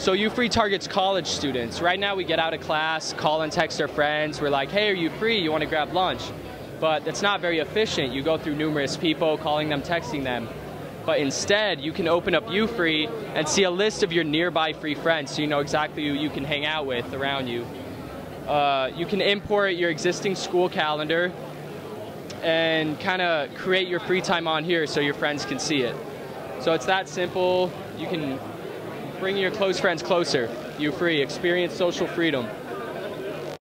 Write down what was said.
So UFree targets college students. Right now we get out of class, call and text our friends. We're like, hey, are you free? You want to grab lunch? But that's not very efficient. You go through numerous people, calling them, texting them. But instead, you can open up UFree and see a list of your nearby free friends so you know exactly who you can hang out with around you. Uh, you can import your existing school calendar and kind of create your free time on here so your friends can see it. So it's that simple. You can bring your close friends closer. UFree. experience social freedom.